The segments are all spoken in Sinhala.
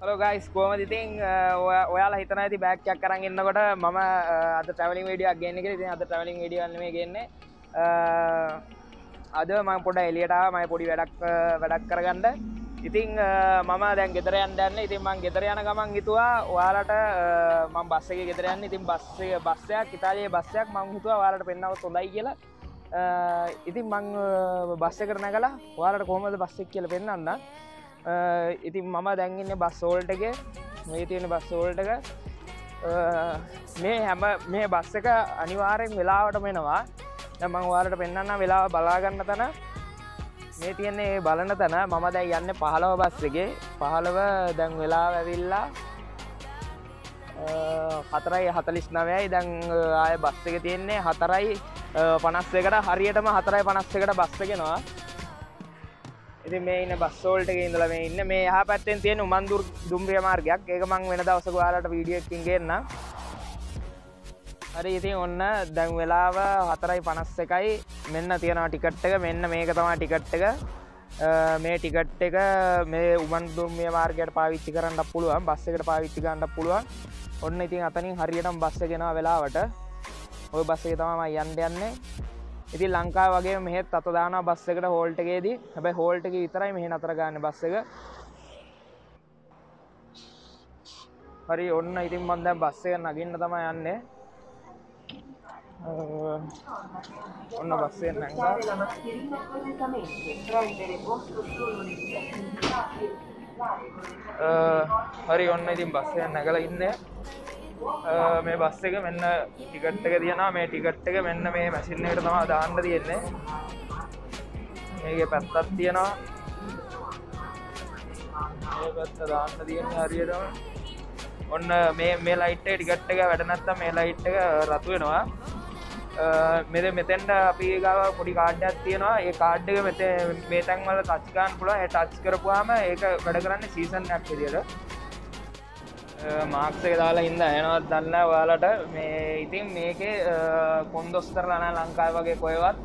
හලෝ ගයිස් කෝම ඉතින්? ඔයාලා හිතන ඇති බෑක්යක් කරන්න ඉන්නකොට මම අද ටැවලින් වඩියක් ගන්න එක ඉතින් අද ටැවලින් වඩියන්න මේ ගන්නේ. අද මං පොඩ එලියටාව මයි පොඩි වැඩක් වැඩක් කරගන්න. ඉතිං මම දැන් ගෙතරයන් දන්න ඉතින් මං ගෙතර යන ගමන් හිතුවා ඔයාලට මං බස්සක ගෙතරයන්න ඉතින් බස්සේ බස්සයක් ඉතාලයේ බස්සයක් මං හිතුවා වාලට පෙන්න්නව සොඳයි කියලා. ඉතින් මං බස්ස කරන කලා වාලට කොහොමද බස්සෙක් කියල පෙන්න්න ඉතින් මම දැන්ගන්න බස්සෝල්ටගේ මේ තියෙන බස්සෝල්ටක මේ හැම මේ බස්සක අනිවාරයෙන් වෙලාවට මෙනවා මං වාලට පෙන්න්න වෙලාව බලාගන්න තන. මේ තියන්නේ බලන තැන. මම දැයි යන්න පහලව බස්සගේ පහළව දැන් වෙලා ඇවිල්ලා හතරයි හතලිස් නවයයි දැන් ආය බස්සක තියෙන්නේ. හතරයි පනස්සකට හරියටම හතරයි පනස්සකට බස්සගෙනවා ඉති මේ ඉන්න බස්සෝල්ට ඉඳල මේ ඉන්න. මේ හ පැත්තෙන් තියෙන උමන්දුර දුම්රිය මාර්ගයක්. ඒක මං වෙන දවසක වාලට වීඩියකින් ගන්න හරි ඉතින් ඔන්න දැන් වෙලාව හතරයි පනස්ස එකයි මෙන්න තියෙනවා ටිකට්ටක මෙන්න මේක තමා ටිකට්ටක මේ ටිකට් එක මේ උමන් දුම්ිය මාර්ගයට පාවිච්චි කරන්න පුළුවන්. බස්ස එකට පාවිච්චි ගන්න පුළුවන්. ඔන්න ඉතින් අතනින් හරියටම් බස්ස ගෙනවා වෙලාවට. ඔය බස්සේ තමම යන්ඩ යන්නේ. ඉති ලංකා වගේ මෙහෙත් අත දාන බස්ස එකට හෝල්ටගේදී හැබයි හෝල්ට එක විතරයි මෙහ අතර ගන්න බස්ස එක. හරි ඔන්න ඉතින් මන්ද බස්ස එක නගින්න තම යන්නේ. ඔන්න බස්සේ නැංගා. හරි ඔන්න ඉතින් බස්සය නැගල ඉන්න. මේ බස්ස එක මෙන්න ටිකට් එක තියෙනවා. මේ ටිකට් එක මෙන්න මේ මැසින් එකට තමා දාන්න තියෙන්නේ. මේක පැත්තත් තියෙනවා. පැත්ත දාන්න තියෙන්නේ හරියටම. ඔන්න මේ මේ ලයිට් ටිකට් එක වැඩ නැත්තම් මේ ලයිට් එක රතු වෙනවා. මෙද මෙතැන්ට අපි ගාව පොඩි කාඩ්ඩයක් තියෙනවා. ඒ කාඩ් එක මෙත මේ තැන්වල තච්කාන් පුළ හ ටච් කරපුවාම ඒක වැඩ කරන්න සීසන් ඇක් දියට මාක්සක දාලා හින්ද ඇනවත් දන්න ඔයාලට. මේ ඉතින් මේක කොන්දොස්තර ලන ලංකායි වගේ කොයවත්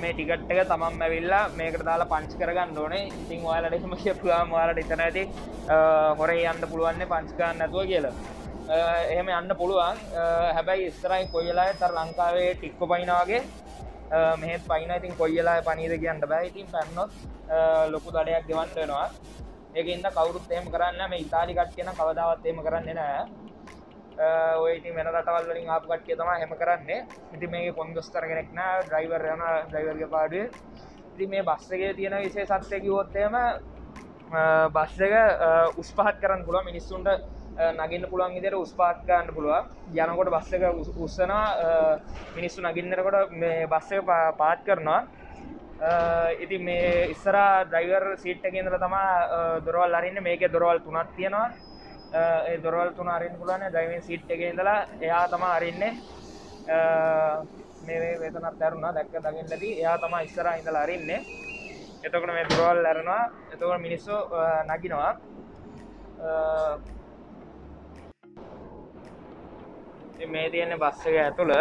මේ ටිකට් එක තමම් ඇවිල්ලා මේකට දාලා පංචි කරගන්න ඕනේ. ඉතින් ඔයාලට එම කියපුවාම වාලට ඉතන ඇති හොරේ යන්න පුළුවන්නේ පංචිකන්න නැතුව කියලා. එහෙම යන්න පුළුවන්. හැබැයි ඉස්තරයි කොයිලාය තර ලංකාවේ ටික්කො පයිනාගේ මෙත් පයින ඉතින් කොයිලා පනීද කියන්න බෑ. ඉතින් පැන්නොත් ලොකු දඩයක් ගෙවන්න වෙනවා. ඒක ඉන්න කවුරුත් එම කරන්න මේ ඉතාලි කට්යන කවදාවත් එම කරන්න නෑ ඔය ඉති වෙන රටවල් වලින් ආපු කට්ිය තම හෙම කරන්නේ. ඉති මේ කොන්දොස්තර කෙනෙක්න ඩ්‍රයිවර් යන ඩ්‍රයිවර්ග පාඩුව. ඉති මේ බස්සගේ තියෙන විසේ සත්ය කිවොත්තේම බස්ස එක උස්පහත් කරන්න පුළුව මිනිස්සුන්ට නගන්න පුළුවන් ඉදිර උස්පාත් ගන්න පුළුව යනකොට බස්සක උස්සන මිනිස්සු නගින්නකොට මේ බස්සක පාත් කරනවා. ඉති මේ ඉස්සරා ඩ්‍රයිවර් සීට්ට කෙන්දර තමා දොරවල් අරන්න. මේක දොරවල් තුනත් තියෙනවා. ඒ දොරවල් තුන අරින් පුලන ඩයිවන් සිට් එක ඉඳලා එයා තමා අරන්නේ. මේ වෙතනත් ඇරුණා දැක්ක දකින්නදී එයා තමා ඉස්සර ඉඳලා අරන්නේ. එතකට මේ දොරවල් ඇරනවා. එතකට මිනිස්සු නගිනවා. මේ තියෙන බස්සක ඇතුළ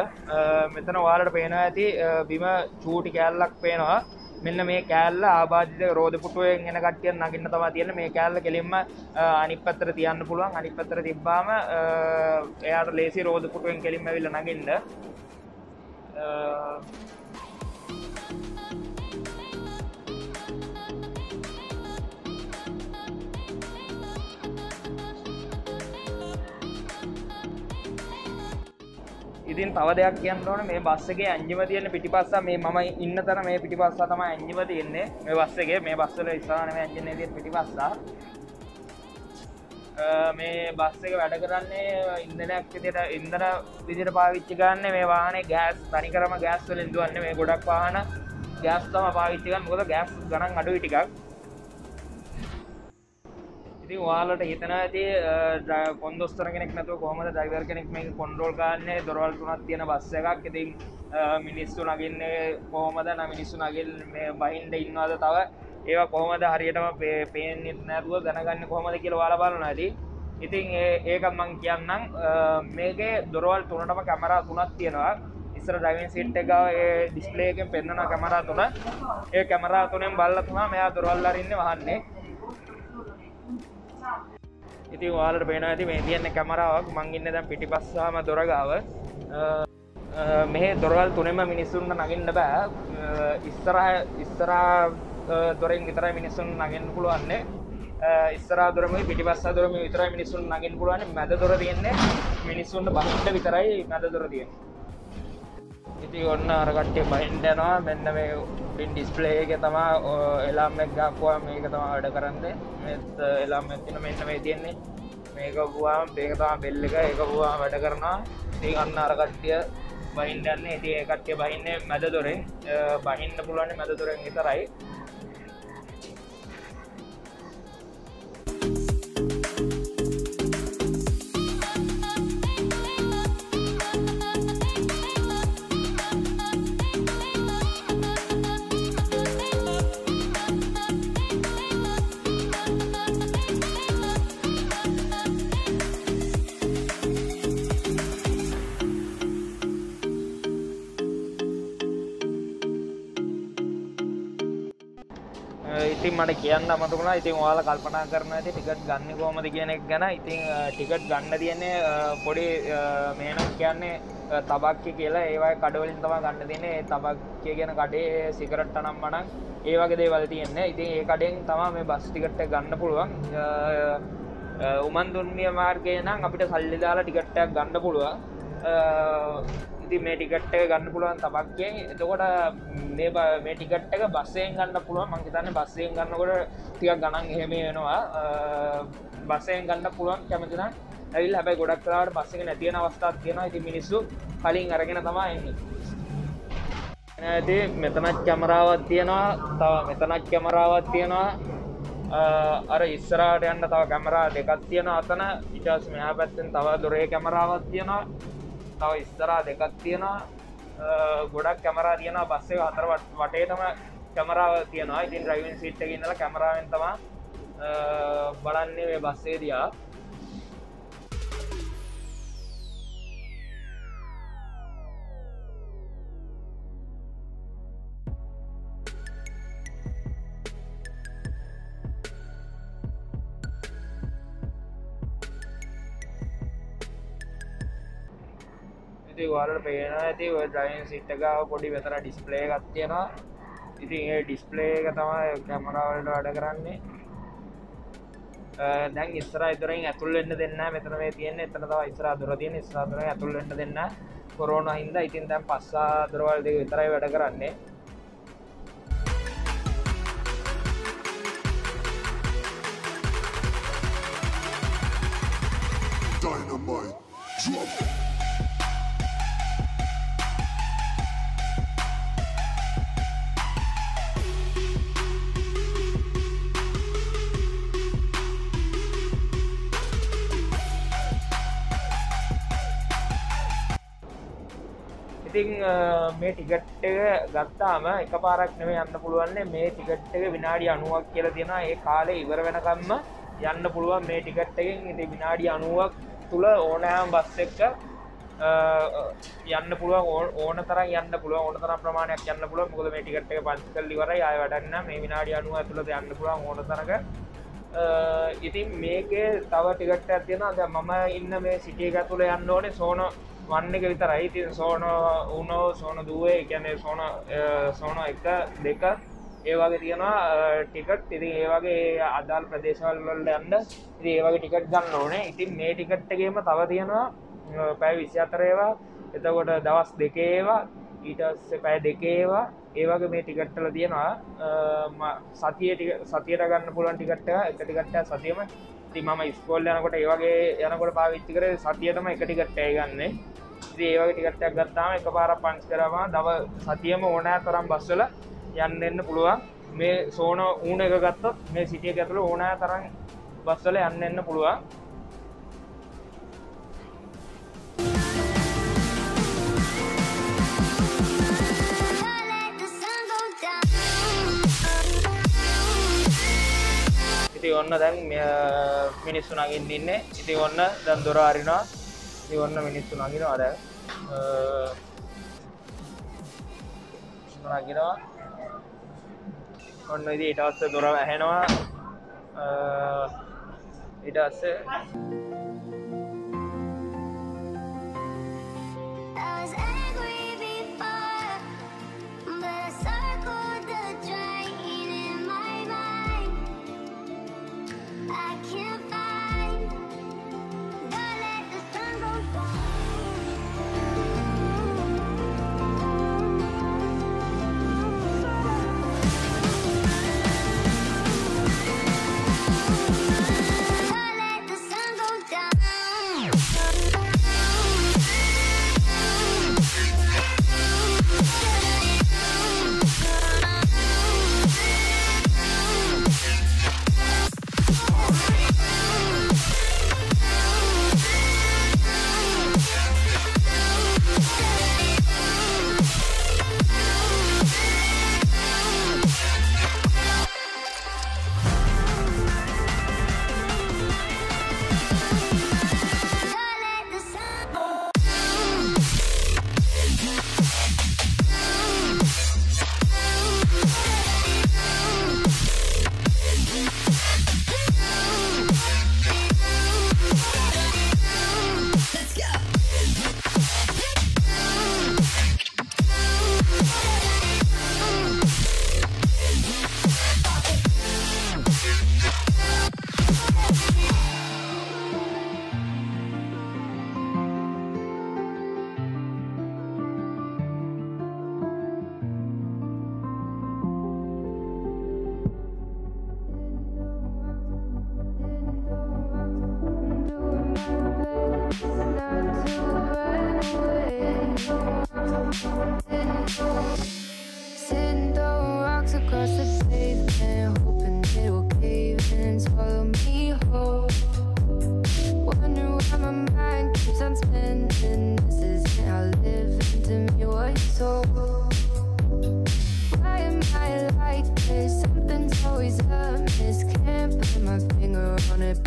මෙතන වාලට පේනවා ඇති බිම චූටි කෑල්ලක් පේනවා. මෙන්න මේ කෑල්ල ආබාධිත රෝධ පුටුවෙන් එන කට්ටිය නගින්න තම තියෙන මේ කෑල්ල කෙලින්ම අනිත් පත්තර තියන්න පුළුවන්. අනිත් පත්තර තිබ්බාම එයාට ලේසි රෝධ පුටුවෙන් කෙලින්ම විල්ල නගින්න. ඉතින් තව දෙයක් කියන්න ඕන. මේ බස්සගේ ඇංජිම තියෙන පිටිපස්ස මේ මම ඉන්න තර මේ පිටිපස්ස තම ඇංජිම තියෙන්නේ. මේ බස්සගේ මේ බස්සල ඉස්සාන ඇංජන ති පිටිපස්සා මේ බස්ස එක වැඩ කරන්නේ ඉන්දනයක් විදිට ඉන්දන විදිට පාවිච්චි ගන්න මේ වානේ ගෑස් තනිකරම ගෑස් වලින් දුවන්න මේ ගොඩක් වාහන. ගෑස් තම පාවිච්චිකන් මොකද ගෑස් ගණන් අඩු ටිකක්. ඉතින් වාලට හිතන ඇති කොන්දොස්තර කෙනෙක් නැතුව කොහමද ඩයිවර් කෙනෙක් මේ කොන්ඩෝල් ගන්න දොරවල් තුනත් තියෙන බස්ස එකක්. ඉතින් මිනිස්සු නගින්නේ කොහොමද? න මිනිස්සු නගිල් මේ බහින්ඩ ඉන්නවාද තව? ඒවා කොහොමද හරියටම පේෙන් නැතුව දැනගන්න කොහොමද කියල වාල බලන ඇති ඉතින් ඒකත් මං කියන්නම්. මේකේ දොරවල් තුනටම කැමරා තුනත් තියෙනවා. ඉස්සර ඩයිවන් සිට් එක ඩිස්පලේකෙන් පෙන්න්නන කැමරා තුන. ඒ කැමරා තුනෙන් බල්ලතුනා මෙයා දොරවල්ලරන්න වහන්නේ. ඉතින් වාලට පේන ඇති මේ තියන්න කැමරාවක්. මංගින්න දැම් පිටි පස්සාම දොරගාව. මෙහ දොරවල් තුනෙම මිනිස්සුන්ට නගින්න බෑ. ඉස්සරහ ඉස්සරා දොරෙන් විතරයි මිනිස්සුන් නගෙන් පුළුවන්නේ. ඉස්සරාදුරම පිටිපස්ස දොරම විතර මිනිසුන් නගින් පුළුවන් මැද දොර තියන්නේ මිනිස්සුන්ට බහින්ට විතරයි මැද දොර තියෙන් ඉති ඔන්න අරකට්ටේ බහින්ටනවා මෙන්න මේ පින් ඩිස්පලේ එක තමා එලාමක් ගක්වා මේක තමා වැඩ කරන්න. එලාම් ඇතින මෙන්න මේ තියෙන්නේ. මේක පුවාම පේකතම බෙල්ල එක. එක පුවා වැඩ කරනවා. ති අන්න අරකට්ටිය බහින්ඩන්න ඇති ඒකට්ටිය බහින්න මැද දොරෙන් බහින්න පුළුවන් මැද දොරෙන් විතරයි. ඉතින් මට කියන්න අමතුුණා ඉතින් වාල කල්පනා කරන ඇති ටිකට් ගන්න කෝමද කියන එක ගැන. ඉතින් ටිකට් ගන්න තියන්නේ පොඩි මේනම් කියන්නේ තබක්ක කියලා. ඒවයි කඩවලින් තම ගන්න තියන්නේ. තබක්කය ගැන කඩේ සිකරට්ට නම් මනක් ඒවගේ දේවල් තියන්න. ඉතින් ඒ කඩෙන් තමා මේ බස් ටිකට්ට ගන්න පුළුවන්. උමන් දුන්මිය මාර්ගය නම් අපිට සල්ලි දාලා ටිකට්ටයක් ගන්න පුළුවන්. ඉති මේ ටිකට්ට ගන්න පුළුවන් තබක්කෙන් එතකොට මේ මේ ටිකට් එක බස්සයෙන් ගන්න පුළුවන්. මංහිතන්න බස්සයෙන් ගන්නකොට ටික ගණන් එහෙම වෙනවා. බස්සයෙන් ගන්න පුළුවන් කැමතින ඇවිල් හැබයි ගොඩක් කලාට බස්සක නැතියෙන අවස්ථාත් තියෙන ඉති මිනිස්සු කලින් අරගෙන තමා එන්න. ඇති මෙතනත් කැමරාවත් තියෙනවා. තව මෙතනත් කැමරාවත් තියෙනවා. අර ඉස්සරට යන්න තව කැමරා දෙකත් තියෙන අතන ඉටස් මෙහා පැත්තෙන් තව දොරේ කැමරාවත් තියෙනවා. තව ඉස්තරා දෙකක් තියෙනවා. ගොඩක් කැමරා තියෙන බස්සේ හතර වටේ තම කැමරාව තියෙනවා. ඉතින් රයිවන් සිට්ට ඉන්නල කැමරාවෙන් තම බලන්නේ මේ බස්සේ දයා ඉති වලට පේන ඇති ඩයින් සිට්ටකාව පොඩි වෙතර ඩිස්පලේ ගත්තියෙනවා ඉතින් ඒ ඩිස්පලේ එක තමයි කැමරාවලට වැඩ කරන්නේ. දැන් ඉස්ර ඉදරින් ඇතුල්ලෙන්න්න දෙන්න මෙතන මේ තියන්න එතන තව ඉස්ර දුර තියන ස්රාදර ඇතුල්ලෙන්ට දෙන්න කොරෝන හින්ද ඉතින් දැන් පස්සා දරවල් දෙක විතරයි වැඩ කරන්නේ. ඉතිං මේ ටිකට් එක ගත්තාම එක පාරක් නෙව යන්න පුළුවන්නේ මේ ටිකට් එක විනාඩි අනුවක් කියල තියෙන ඒ කාලේ ඉවර වෙනකම්ම යන්න පුළුවන් මේ ටිකට් එකෙන්. ඉති විනාඩි අනුවක් තුළ ඕනෑම් බස් එක්ක යන්න පුළුව ඕන තර යන්න පුළුව ඕන තර ප්‍රමාණයක් යන්න පුළුව මුද මේ ටිකට් එක පන්ස්කල් ඉවර අය වඩන්න මේ විනාඩි අනුව තුළ යන්න පුළුවන් ඕන තරක ඉතින් මේකේ තව ටිකට් ඇතියෙන ද මම ඉන්න මේ සිටිය ඇතුළ යන්න ඕනේ. සෝන වන්න එක විතරයි. ති සෝන උනෝ සෝන දුවේ ගැන සෝන සෝන එක දෙක ඒවගේ තියෙනවා ටිකට්. ඉති ඒවගේ අදාල් ප්‍රදේශවල් වල්ල යන්න. ඒවගේ ටිකට් ගන්න ඕනේ. ඉතින් මේ ටිකට්ටගේම තව තියෙනවා පැයි විසි අතරේවා එතකොට දවස් දෙකේවා ඊටස්ස පැය දෙකේවා ඒවගේ මේ ටිකට්ටල තියෙනවා. සතිය සතියට ගන්න පුලන් ටිකට්ට එක. ටිකට්ට සතියම ති මම ස්කෝල් යනකොට ඒවගේ යනකොට පාවිච්චි කර සතියටම එක ටිකට්ටය ගන්නේ. ඒවගේ ටිකට්ටයක් ගත්තාම එක පාර පංච් කරවා දව සතියම ඕනෑ තරම් බස්වල යන්න එන්න පුළුවන්. මේ සෝන ඌන එක ගත්තොත් මේ සිටිය ඇතුළ ඕනෑ තරම් බස්වල යන්න එන්න පුළුවන්. ඔන්න දැන් මිනිස්සු නගින් ඉන්න. ඉති ඔන්න දැන් දොර අරිනා ඉති ඔන්න මිනිස්සු නගෙන අද නගෙනවා. ඔන්න ඉදි ඉටස්ස දොර ඇහෙනවා. ඊට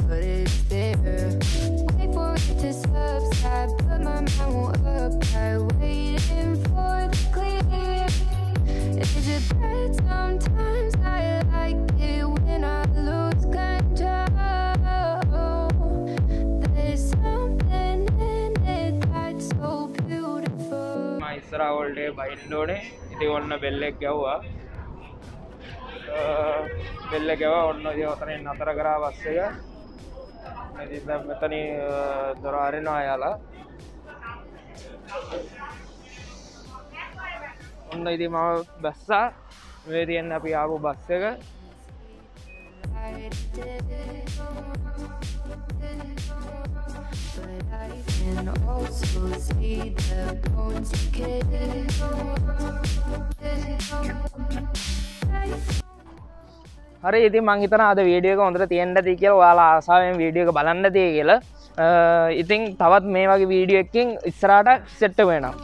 but it's there. Wait for it to subside, but my mind won't apply. Waiting for the clear. Is it bad sometimes? I like it when I lose control. There's something in it that's so beautiful. මා ඉස්සරවල්ටේ බයින්ඩෝනේ ඉති ඔන්න බෙල්ලෙක් ගැව්වා බෙල්ල ගැව ඔන්න දවතනෙන් අතර කරා බස්සක මෙතන දොරාරෙනවා යාලා ඔන්න ඉති මම බැස්සා මේ තියන්න අපි ආපු බස්ස එක I did. හරි ඉති මංහිතන අද වීඩියක හොඳට තියෙන්ට ති කියල වාලා ආසාාවෙන් වීඩියක බලන්න තිය කියල. ඉතින් තවත් මේ වගේ වීඩියෝ එකින් ඉස්සරට සෙට්ට වෙනම්